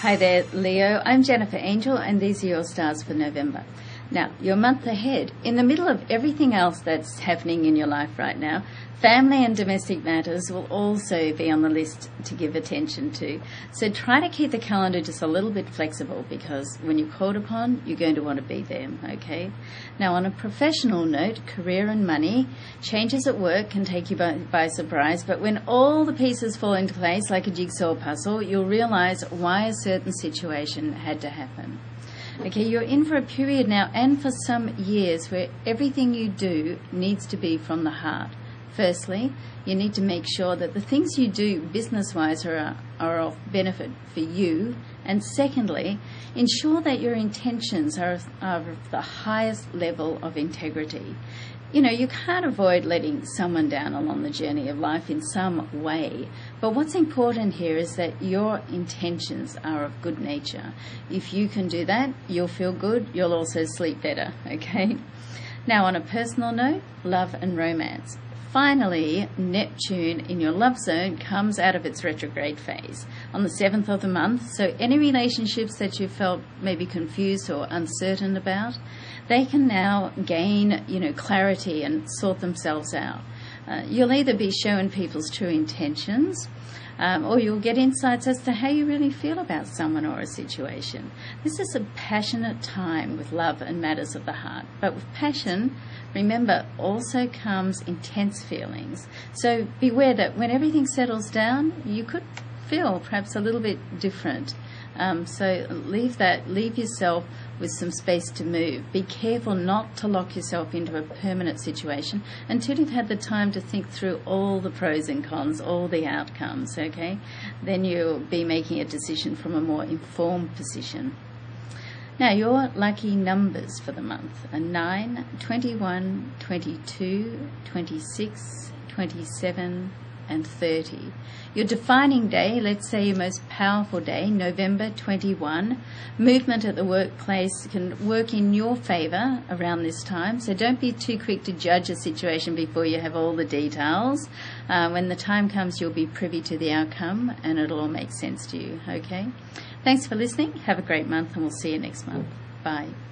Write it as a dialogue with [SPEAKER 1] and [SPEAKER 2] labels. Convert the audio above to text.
[SPEAKER 1] Hi there, Leo. I'm Jennifer Angel, and these are your stars for November. Now, your month ahead, in the middle of everything else that's happening in your life right now, family and domestic matters will also be on the list to give attention to. So try to keep the calendar just a little bit flexible because when you're called upon, you're going to want to be there, okay? Now, on a professional note, career and money, changes at work can take you by, by surprise, but when all the pieces fall into place like a jigsaw puzzle, you'll realize why a certain situation had to happen. Okay, you're in for a period now and for some years where everything you do needs to be from the heart. Firstly, you need to make sure that the things you do business wise are, are of benefit for you. And secondly, ensure that your intentions are, are of the highest level of integrity you know, you can't avoid letting someone down along the journey of life in some way. But what's important here is that your intentions are of good nature. If you can do that, you'll feel good, you'll also sleep better, okay? Now, on a personal note, love and romance. Finally, Neptune in your love zone comes out of its retrograde phase on the 7th of the month. So, any relationships that you felt maybe confused or uncertain about, they can now gain, you know, clarity and sort themselves out. Uh, you'll either be shown people's true intentions, um, or you'll get insights as to how you really feel about someone or a situation. This is a passionate time with love and matters of the heart, but with passion, remember, also comes intense feelings. So beware that when everything settles down, you could feel perhaps a little bit different. Um, so leave that, leave yourself with some space to move. Be careful not to lock yourself into a permanent situation until you've had the time to think through all the pros and cons, all the outcomes, okay? Then you'll be making a decision from a more informed position. Now, your lucky numbers for the month are 9, 21, 22, 26, 27, and 30. Your defining day, let's say your most powerful day, November 21, movement at the workplace can work in your favour around this time. So don't be too quick to judge a situation before you have all the details. Uh, when the time comes, you'll be privy to the outcome and it'll all make sense to you, okay? Thanks for listening. Have a great month and we'll see you next month. Bye.